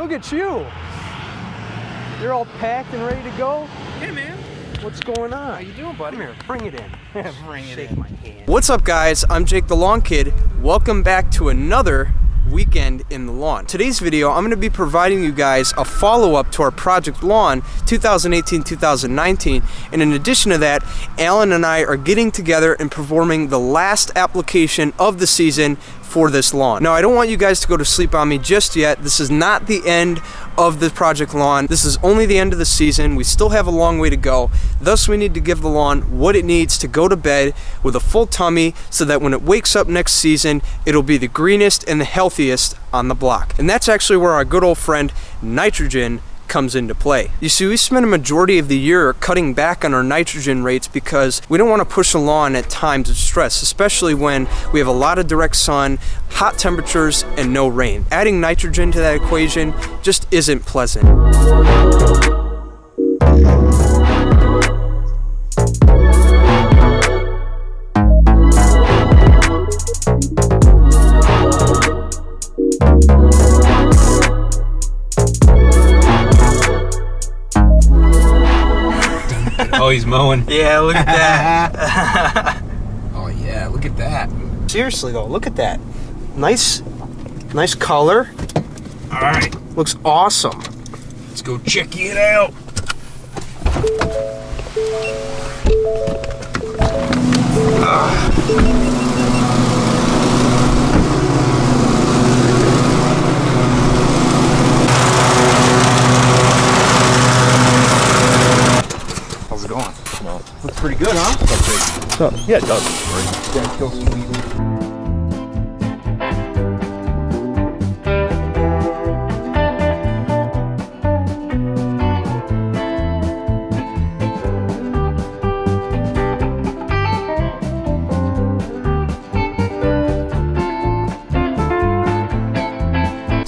Look at you. You're all packed and ready to go. Hey man, What's going on? how you doing, buddy? Come here, bring it in. Bring it Shake in. my hand. What's up, guys? I'm Jake the Lawn Kid. Welcome back to another weekend in the lawn. Today's video, I'm going to be providing you guys a follow-up to our Project Lawn 2018-2019. And in addition to that, Allyn and I are getting together and performing the last application of the season for this lawn. Now, I don't want you guys to go to sleep on me just yet. This is not the end of the Project Lawn. This is only the end of the season. We still have a long way to go. Thus, we need to give the lawn what it needs to go to bed with a full tummy so that when it wakes up next season, it'll be the greenest and the healthiest on the block. And that's actually where our good old friend nitrogen comes into play. You see, we spend a majority of the year cutting back on our nitrogen rates because we don't want to push the lawn at times of stress, especially when we have a lot of direct sun, hot temperatures, and no rain. Adding nitrogen to that equation just isn't pleasant. Oh, he's mowing. Yeah, look at that. Oh yeah, look at that. Seriously though, look at that. Nice, nice color. All right, Looks awesome. let's go check it out. How's it going? Well, Looks pretty good, huh? yeah, it does. Yeah, it feels sweet.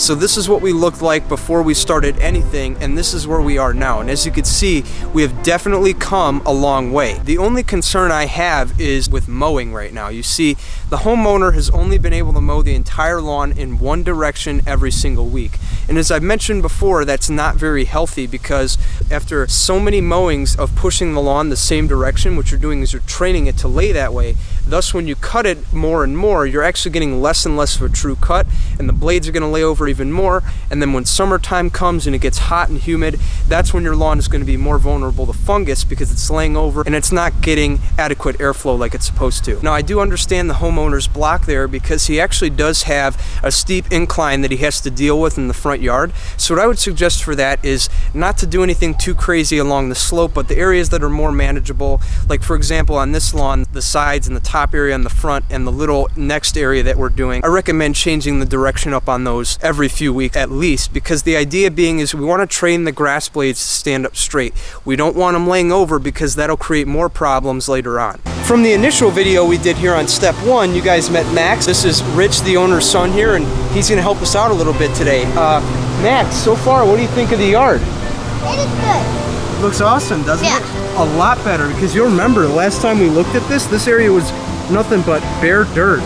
So this is what we looked like before we started anything, and this is where we are now. And as you can see, we have definitely come a long way. The only concern I have is with mowing right now. You see, the homeowner has only been able to mow the entire lawn in one direction every single week. And as I've mentioned before, that's not very healthy because after so many mowings of pushing the lawn the same direction, what you're doing is you're training it to lay that way. Thus, when you cut it more and more, you're actually getting less and less of a true cut, and the blades are going to lay over even more. And then when summertime comes and it gets hot and humid, that's when your lawn is going to be more vulnerable to fungus because it's laying over and it's not getting adequate airflow like it's supposed to. Now, I do understand the homeowner's block there because he actually does have a steep incline that he has to deal with in the front yard. So, what I would suggest for that is not to do anything too crazy along the slope, but the areas that are more manageable, like for example, on this lawn, the sides and the top area on the front and the little next area that we're doing, I recommend changing the direction up on those every few weeks at least because the idea being is we want to train the grass blades to stand up straight. We don't want them laying over because that'll create more problems later on. From the initial video we did here on step one, you guys met Max. This is Rich, the owner's son here, and he's going to help us out a little bit today. Uh, Max, so far, what do you think of the yard? It is good. Looks awesome, doesn't Yeah. it? A lot better because you'll remember last time we looked at this, this area was nothing but bare dirt.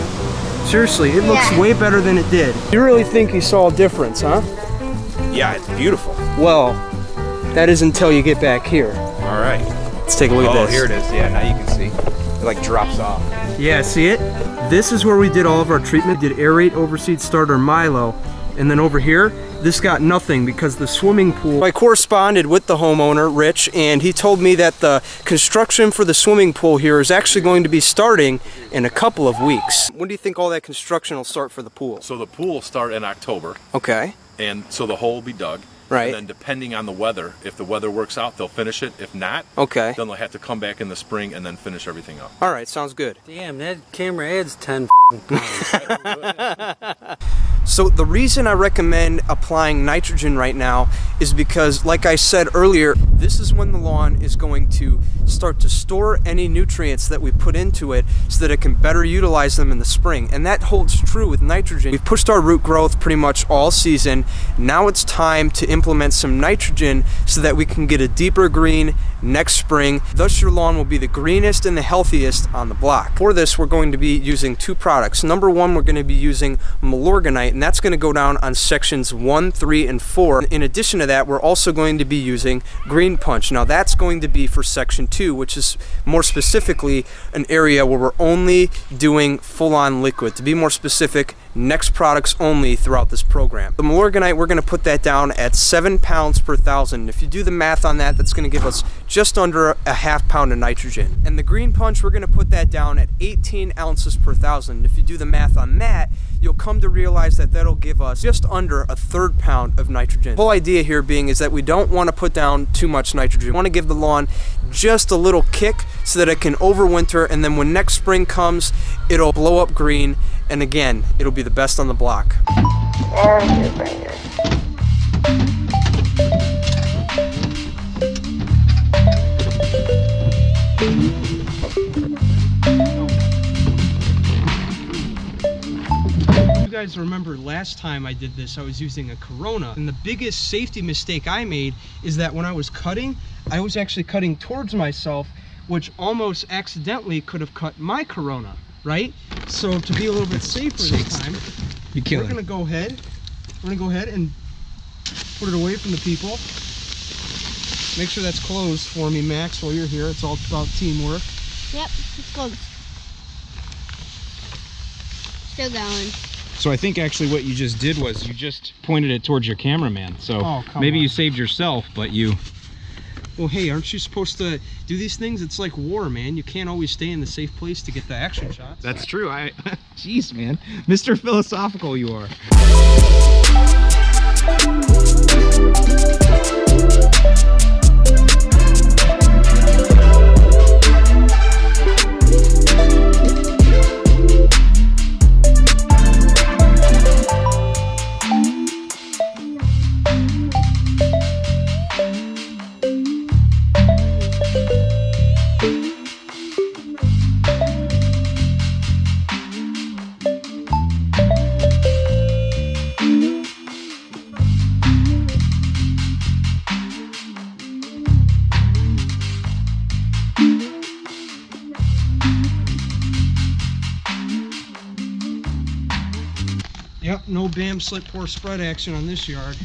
Seriously, it looks Yeah. way better than it did. You really think you saw a difference, huh? Yeah, it's beautiful. Well, that is until you get back here. All right. Let's take a look oh, at this. Oh, here it is. Yeah, now you can see. It like drops off. Yeah, see it? This is where we did all of our treatment. Did aerate, overseed starter, Milo. And then over here, this got nothing because the swimming pool. I corresponded with the homeowner, Rich, and he told me that the construction for the swimming pool here is actually going to be starting in a couple of weeks. When do you think all that construction will start for the pool? So the pool will start in October, Okay. and so the hole will be dug. Right. And then depending on the weather, if the weather works out, they'll finish it. If not, Okay. then they'll have to come back in the spring and then finish everything up. All right, sounds good. Damn, that camera adds 10 So the reason I recommend applying nitrogen right now is because like I said earlier, this is when the lawn is going to start to store any nutrients that we put into it so that it can better utilize them in the spring. And that holds true with nitrogen. We've pushed our root growth pretty much all season. Now it's time to implement some nitrogen so that we can get a deeper green N-Ext spring. Thus your lawn will be the greenest and the healthiest on the block. For this, we're going to be using two products. Number one, we're going to be using Milorganite, and that's going to go down on sections one, three, and four. In addition to that, we're also going to be using Greene Punch. Now that's going to be for section two, which is more specifically an area where we're only doing full-on liquid. To be more specific, next products only throughout this program. The Milorganite, we're going to put that down at seven pounds per thousand. If you do the math on that, that's going to give us just under a half pound of nitrogen. And the Greene Punch, we're going to put that down at 18 ounces per thousand. If you do the math on that, you'll come to realize that that'll give us just under a third pound of nitrogen. The whole idea here being is that we don't want to put down too much nitrogen. We want to give the lawn just a little kick so that it can overwinter and then when next spring comes, it'll blow up green and again, it'll be the best on the block. Guys remember last time I did this, I was using a Corona. And the biggest safety mistake I made is that when I was cutting, I was actually cutting towards myself, which almost accidentally could have cut my Corona, right? So to be a little bit safer this time, You we're gonna go ahead, we're gonna go ahead and put it away from the people. Make sure that's closed for me, Max, while you're here. It's all about teamwork. Yep, it's closed. Still going. So I think actually what you just did was you just pointed it towards your cameraman. So Oh, maybe on. you saved yourself, but you Well, hey, aren't you supposed to do these things? It's like war, man. You can't always stay in the safe place to get the action shots. That's true. I jeez, man. Mr. Philosophical you are. No slip, pour, spread action on this yard.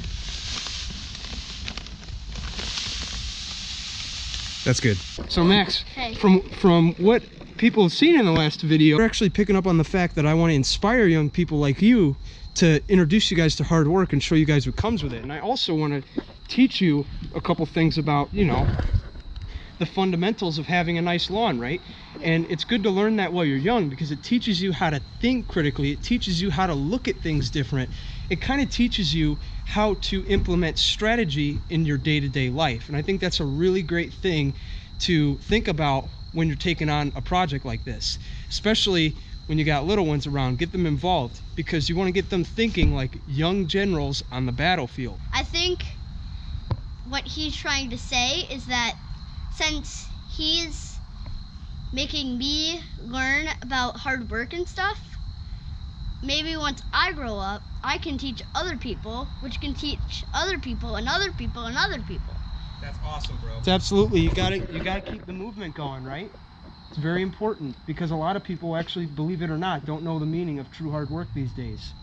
That's good. So Max, Hey. from from what people have seen in the last video, we're actually picking up on the fact that I want to inspire young people like you to introduce you guys to hard work and show you guys what comes with it. And I also want to teach you a couple things about, you know, the fundamentals of having a nice lawn, right? And it's good to learn that while you're young because it teaches you how to think critically. It teaches you how to look at things different. It kind of teaches you how to implement strategy in your day-to-day life. And I think that's a really great thing to think about when you're taking on a project like this, especially when you got little ones around. Get them involved because you want to get them thinking like young generals on the battlefield. I think what he's trying to say is that since he's making me learn about hard work and stuff, maybe once I grow up, I can teach other people, which can teach other people and other people and other people. That's awesome, bro. It's absolutely you gotta you gotta keep the movement going, right? It's very important because a lot of people actually, believe it or not, don't know the meaning of true hard work these days.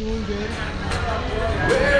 Doing good.